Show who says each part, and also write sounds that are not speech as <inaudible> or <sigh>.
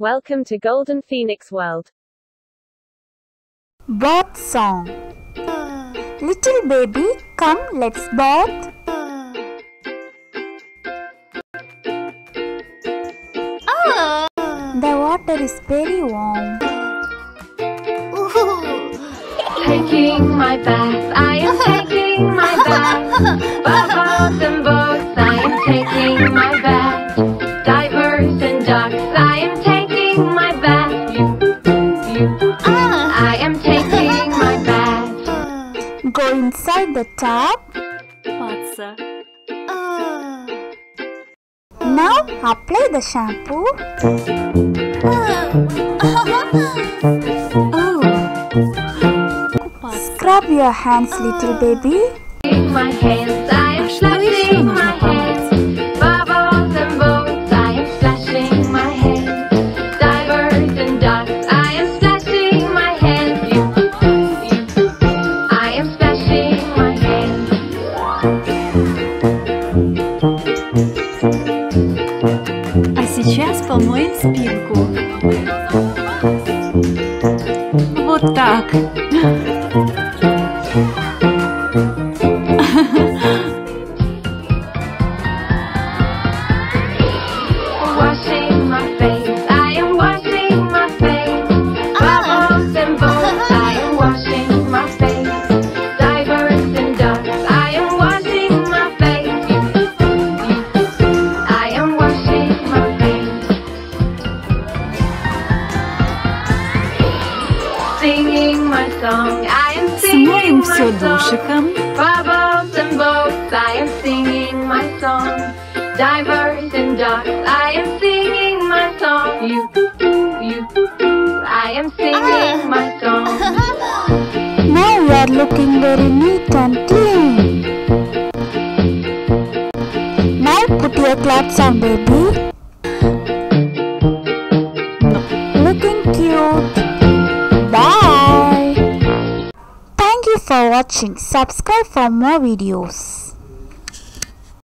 Speaker 1: Welcome to Golden Phoenix World.
Speaker 2: Bath song. Little baby, come let's bath. The water is very warm.
Speaker 3: Taking my bath, I am taking my bath. Bubbles and boats, I am taking my
Speaker 2: Go inside the tub. Ah. Now apply the shampoo. Oh. Scrub your hands, little baby.
Speaker 3: My hands,
Speaker 4: сейчас помоем спинку. Вот так.
Speaker 3: Am singing my song. I am singing my song. Divers and ducks, I am singing my song. You, you, I am singing ah. my song. <laughs>
Speaker 2: Now we are looking very neat and clean. Now put your clothes on, baby. For watching. Subscribe for more videos.